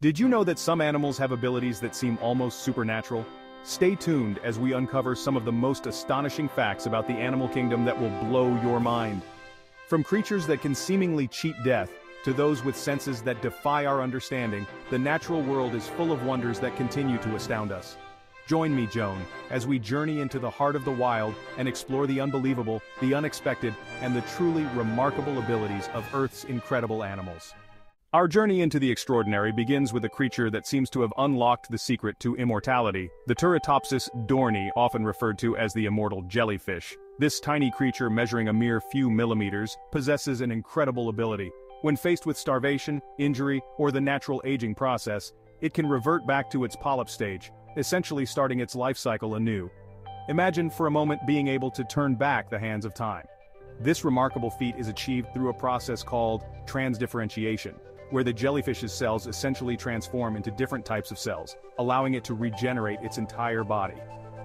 Did you know that some animals have abilities that seem almost supernatural? Stay tuned as we uncover some of the most astonishing facts about the animal kingdom that will blow your mind. From creatures that can seemingly cheat death, to those with senses that defy our understanding, the natural world is full of wonders that continue to astound us. Join me, Joan, as we journey into the heart of the wild and explore the unbelievable, the unexpected, and the truly remarkable abilities of Earth's incredible animals. Our journey into the extraordinary begins with a creature that seems to have unlocked the secret to immortality, the Turritopsis dohrnii often referred to as the immortal jellyfish. This tiny creature measuring a mere few millimeters possesses an incredible ability. When faced with starvation, injury, or the natural aging process, it can revert back to its polyp stage, essentially starting its life cycle anew. Imagine for a moment being able to turn back the hands of time. This remarkable feat is achieved through a process called transdifferentiation, where the jellyfish's cells essentially transform into different types of cells, allowing it to regenerate its entire body.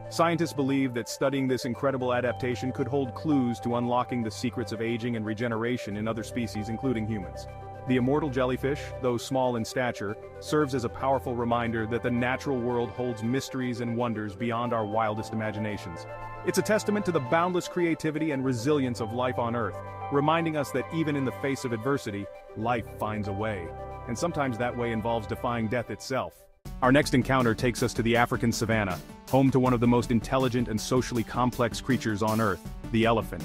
Scientists believe that studying this incredible adaptation could hold clues to unlocking the secrets of aging and regeneration in other species including humans. The immortal jellyfish, though small in stature, serves as a powerful reminder that the natural world holds mysteries and wonders beyond our wildest imaginations. It's a testament to the boundless creativity and resilience of life on Earth, reminding us that even in the face of adversity, life finds a way. And sometimes that way involves defying death itself. Our next encounter takes us to the African savanna, home to one of the most intelligent and socially complex creatures on Earth, the elephant.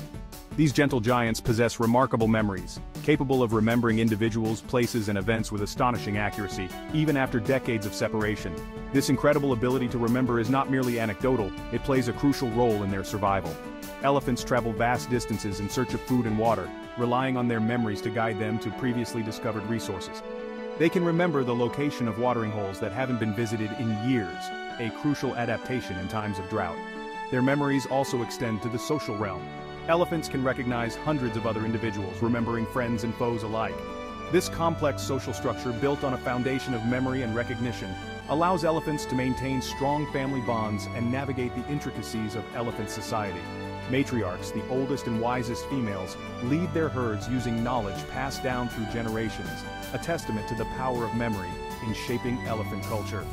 These gentle giants possess remarkable memories, capable of remembering individuals, places and events with astonishing accuracy, even after decades of separation. This incredible ability to remember is not merely anecdotal, it plays a crucial role in their survival. Elephants travel vast distances in search of food and water, relying on their memories to guide them to previously discovered resources. They can remember the location of watering holes that haven't been visited in years, a crucial adaptation in times of drought. Their memories also extend to the social realm, Elephants can recognize hundreds of other individuals, remembering friends and foes alike. This complex social structure built on a foundation of memory and recognition allows elephants to maintain strong family bonds and navigate the intricacies of elephant society. Matriarchs, the oldest and wisest females, lead their herds using knowledge passed down through generations, a testament to the power of memory in shaping elephant culture.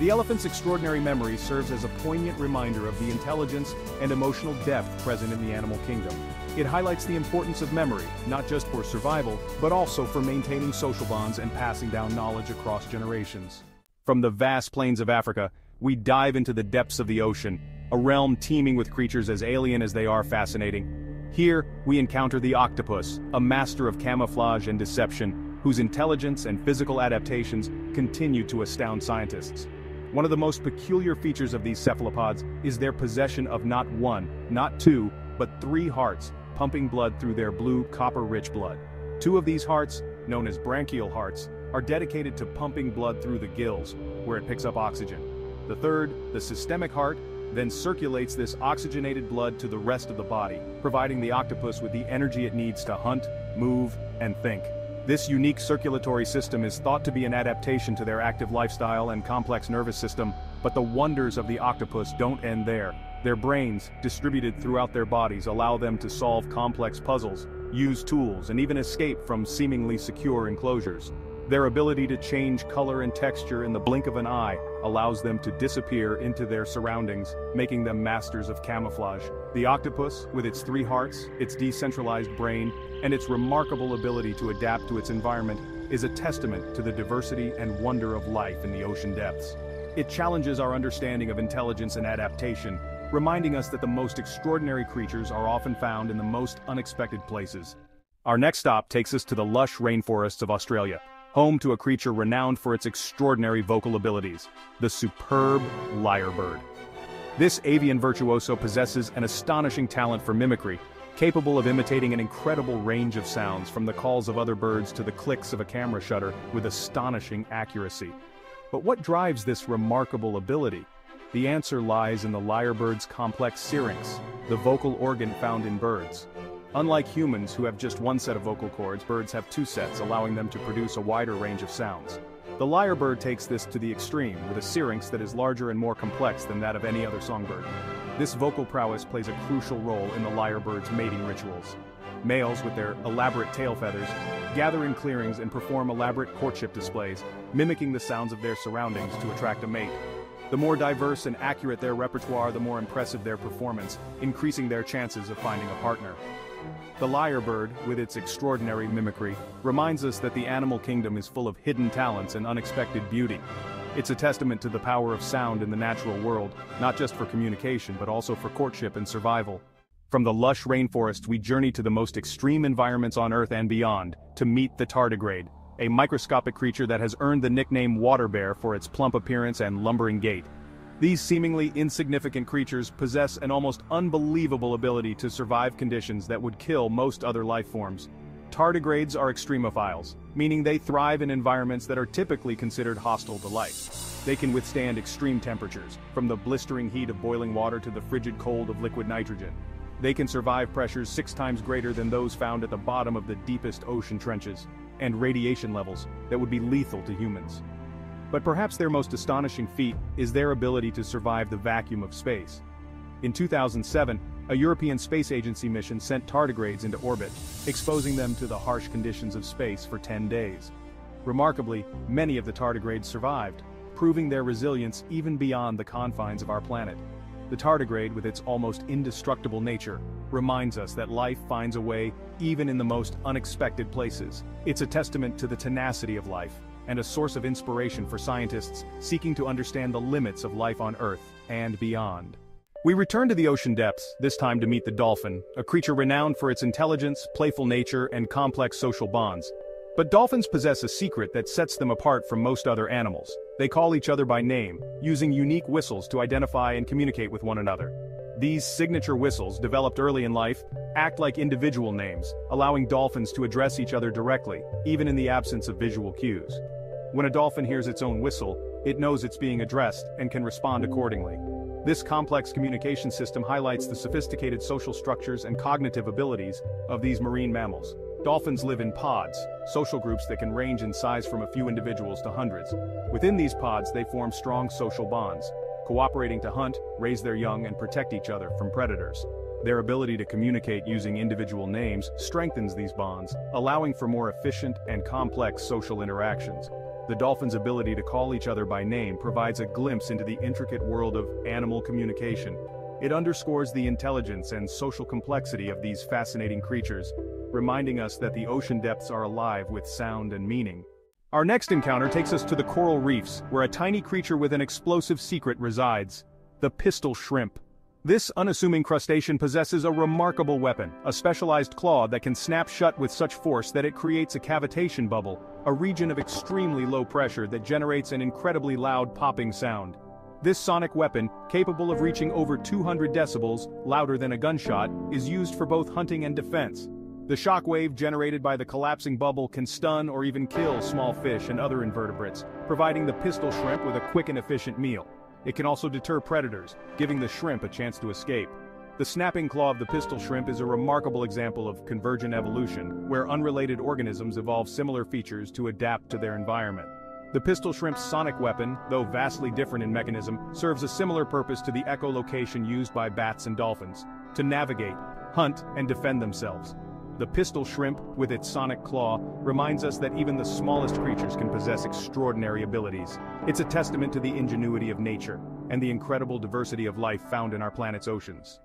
The elephant's extraordinary memory serves as a poignant reminder of the intelligence and emotional depth present in the animal kingdom. It highlights the importance of memory, not just for survival, but also for maintaining social bonds and passing down knowledge across generations. From the vast plains of Africa, we dive into the depths of the ocean, a realm teeming with creatures as alien as they are fascinating. Here, we encounter the octopus, a master of camouflage and deception, whose intelligence and physical adaptations continue to astound scientists. One of the most peculiar features of these cephalopods is their possession of not one, not two, but three hearts, pumping blood through their blue, copper-rich blood. Two of these hearts, known as branchial hearts, are dedicated to pumping blood through the gills, where it picks up oxygen. The third, the systemic heart, then circulates this oxygenated blood to the rest of the body, providing the octopus with the energy it needs to hunt, move, and think. This unique circulatory system is thought to be an adaptation to their active lifestyle and complex nervous system, but the wonders of the octopus don't end there. Their brains, distributed throughout their bodies allow them to solve complex puzzles, use tools and even escape from seemingly secure enclosures. Their ability to change color and texture in the blink of an eye allows them to disappear into their surroundings, making them masters of camouflage. The octopus, with its three hearts, its decentralized brain, and its remarkable ability to adapt to its environment, is a testament to the diversity and wonder of life in the ocean depths. It challenges our understanding of intelligence and adaptation, reminding us that the most extraordinary creatures are often found in the most unexpected places. Our next stop takes us to the lush rainforests of Australia, home to a creature renowned for its extraordinary vocal abilities, the superb lyrebird. This avian virtuoso possesses an astonishing talent for mimicry, capable of imitating an incredible range of sounds from the calls of other birds to the clicks of a camera shutter with astonishing accuracy. But what drives this remarkable ability? The answer lies in the lyrebird's complex syrinx, the vocal organ found in birds. Unlike humans who have just one set of vocal cords, birds have two sets allowing them to produce a wider range of sounds. The lyrebird takes this to the extreme with a syrinx that is larger and more complex than that of any other songbird. This vocal prowess plays a crucial role in the lyrebird's mating rituals. Males, with their elaborate tail feathers, gather in clearings and perform elaborate courtship displays, mimicking the sounds of their surroundings to attract a mate. The more diverse and accurate their repertoire, the more impressive their performance, increasing their chances of finding a partner. The lyrebird, with its extraordinary mimicry, reminds us that the animal kingdom is full of hidden talents and unexpected beauty. It's a testament to the power of sound in the natural world, not just for communication but also for courtship and survival. From the lush rainforests we journey to the most extreme environments on Earth and beyond, to meet the tardigrade, a microscopic creature that has earned the nickname water bear for its plump appearance and lumbering gait. These seemingly insignificant creatures possess an almost unbelievable ability to survive conditions that would kill most other life forms. Tardigrades are extremophiles, meaning they thrive in environments that are typically considered hostile to life. They can withstand extreme temperatures, from the blistering heat of boiling water to the frigid cold of liquid nitrogen. They can survive pressures six times greater than those found at the bottom of the deepest ocean trenches, and radiation levels that would be lethal to humans. But perhaps their most astonishing feat is their ability to survive the vacuum of space. In 2007, a European Space Agency mission sent tardigrades into orbit, exposing them to the harsh conditions of space for 10 days. Remarkably, many of the tardigrades survived, proving their resilience even beyond the confines of our planet. The tardigrade, with its almost indestructible nature, reminds us that life finds a way even in the most unexpected places. It's a testament to the tenacity of life, and a source of inspiration for scientists seeking to understand the limits of life on Earth and beyond. We return to the ocean depths, this time to meet the dolphin, a creature renowned for its intelligence, playful nature, and complex social bonds. But dolphins possess a secret that sets them apart from most other animals. They call each other by name, using unique whistles to identify and communicate with one another. These signature whistles, developed early in life, act like individual names, allowing dolphins to address each other directly, even in the absence of visual cues. When a dolphin hears its own whistle, it knows it's being addressed and can respond accordingly. This complex communication system highlights the sophisticated social structures and cognitive abilities of these marine mammals. Dolphins live in pods, social groups that can range in size from a few individuals to hundreds. Within these pods they form strong social bonds, cooperating to hunt, raise their young and protect each other from predators. Their ability to communicate using individual names strengthens these bonds, allowing for more efficient and complex social interactions. The dolphins' ability to call each other by name provides a glimpse into the intricate world of animal communication. It underscores the intelligence and social complexity of these fascinating creatures, reminding us that the ocean depths are alive with sound and meaning. Our next encounter takes us to the coral reefs, where a tiny creature with an explosive secret resides. The pistol shrimp. This unassuming crustacean possesses a remarkable weapon, a specialized claw that can snap shut with such force that it creates a cavitation bubble, a region of extremely low pressure that generates an incredibly loud popping sound. This sonic weapon, capable of reaching over 200 decibels, louder than a gunshot, is used for both hunting and defense. The shockwave generated by the collapsing bubble can stun or even kill small fish and other invertebrates, providing the pistol shrimp with a quick and efficient meal. It can also deter predators, giving the shrimp a chance to escape. The snapping claw of the pistol shrimp is a remarkable example of convergent evolution, where unrelated organisms evolve similar features to adapt to their environment. The pistol shrimp's sonic weapon, though vastly different in mechanism, serves a similar purpose to the echolocation used by bats and dolphins, to navigate, hunt, and defend themselves. The pistol shrimp, with its sonic claw, reminds us that even the smallest creatures can possess extraordinary abilities. It's a testament to the ingenuity of nature, and the incredible diversity of life found in our planet's oceans.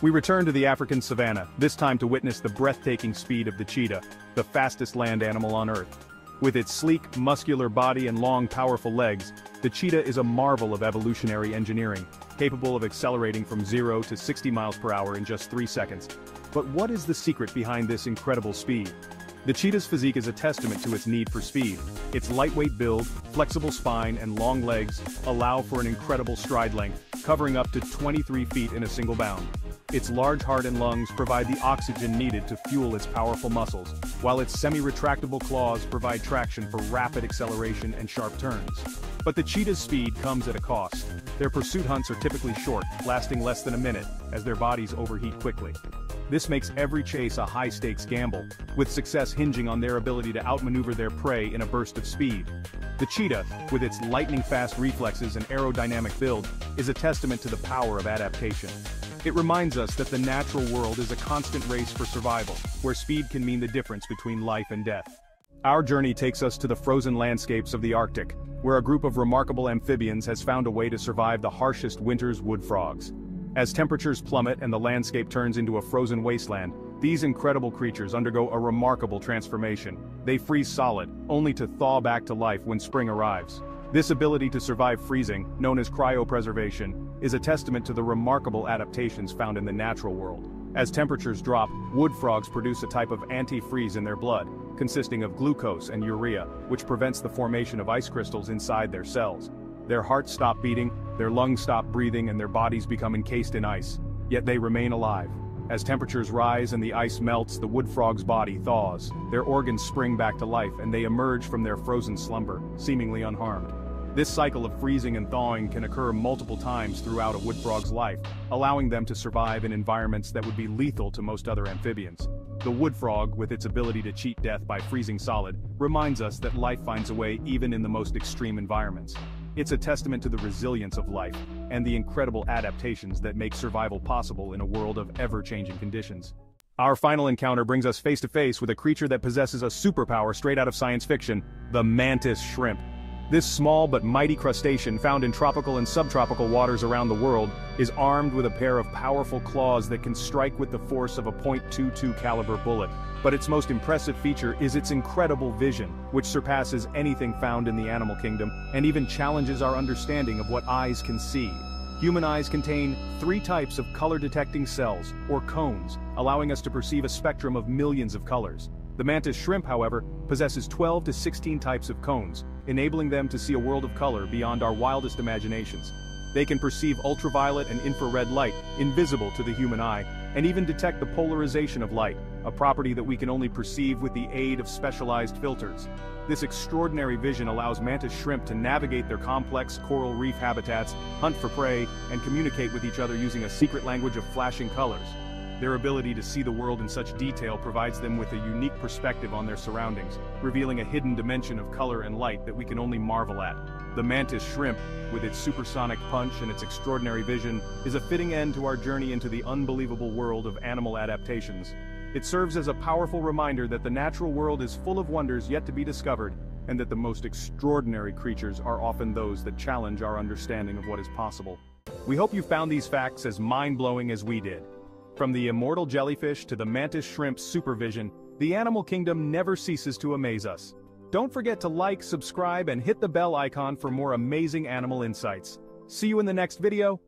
We return to the African savanna, this time to witness the breathtaking speed of the cheetah, the fastest land animal on Earth. With its sleek, muscular body and long, powerful legs, the cheetah is a marvel of evolutionary engineering, capable of accelerating from 0 to 60 miles per hour in just 3 seconds. But what is the secret behind this incredible speed? The cheetah's physique is a testament to its need for speed. Its lightweight build, flexible spine, and long legs allow for an incredible stride length, covering up to 23 feet in a single bound. Its large heart and lungs provide the oxygen needed to fuel its powerful muscles, while its semi-retractable claws provide traction for rapid acceleration and sharp turns. But the cheetah's speed comes at a cost. Their pursuit hunts are typically short, lasting less than a minute, as their bodies overheat quickly. This makes every chase a high-stakes gamble, with success hinging on their ability to outmaneuver their prey in a burst of speed. The cheetah, with its lightning-fast reflexes and aerodynamic build, is a testament to the power of adaptation. It reminds us that the natural world is a constant race for survival, where speed can mean the difference between life and death. Our journey takes us to the frozen landscapes of the Arctic, where a group of remarkable amphibians has found a way to survive the harshest winter's wood frogs. As temperatures plummet and the landscape turns into a frozen wasteland, these incredible creatures undergo a remarkable transformation. They freeze solid, only to thaw back to life when spring arrives. This ability to survive freezing, known as cryopreservation, is a testament to the remarkable adaptations found in the natural world. As temperatures drop, wood frogs produce a type of antifreeze in their blood, consisting of glucose and urea, which prevents the formation of ice crystals inside their cells. Their hearts stop beating, their lungs stop breathing and their bodies become encased in ice. Yet they remain alive. As temperatures rise and the ice melts the wood frog's body thaws, their organs spring back to life and they emerge from their frozen slumber, seemingly unharmed. This cycle of freezing and thawing can occur multiple times throughout a wood frog's life, allowing them to survive in environments that would be lethal to most other amphibians. The wood frog, with its ability to cheat death by freezing solid, reminds us that life finds a way even in the most extreme environments. It's a testament to the resilience of life, and the incredible adaptations that make survival possible in a world of ever-changing conditions. Our final encounter brings us face to face with a creature that possesses a superpower straight out of science fiction, the mantis shrimp. This small but mighty crustacean found in tropical and subtropical waters around the world is armed with a pair of powerful claws that can strike with the force of a .22 caliber bullet. But its most impressive feature is its incredible vision, which surpasses anything found in the animal kingdom and even challenges our understanding of what eyes can see. Human eyes contain three types of color-detecting cells, or cones, allowing us to perceive a spectrum of millions of colors. The mantis shrimp, however, possesses 12 to 16 types of cones, enabling them to see a world of color beyond our wildest imaginations. They can perceive ultraviolet and infrared light, invisible to the human eye, and even detect the polarization of light, a property that we can only perceive with the aid of specialized filters. This extraordinary vision allows mantis shrimp to navigate their complex coral reef habitats, hunt for prey, and communicate with each other using a secret language of flashing colors. Their ability to see the world in such detail provides them with a unique perspective on their surroundings, revealing a hidden dimension of color and light that we can only marvel at. The mantis shrimp, with its supersonic punch and its extraordinary vision, is a fitting end to our journey into the unbelievable world of animal adaptations. It serves as a powerful reminder that the natural world is full of wonders yet to be discovered, and that the most extraordinary creatures are often those that challenge our understanding of what is possible. We hope you found these facts as mind-blowing as we did. From the immortal jellyfish to the mantis shrimp's supervision, the animal kingdom never ceases to amaze us. Don't forget to like, subscribe, and hit the bell icon for more amazing animal insights. See you in the next video.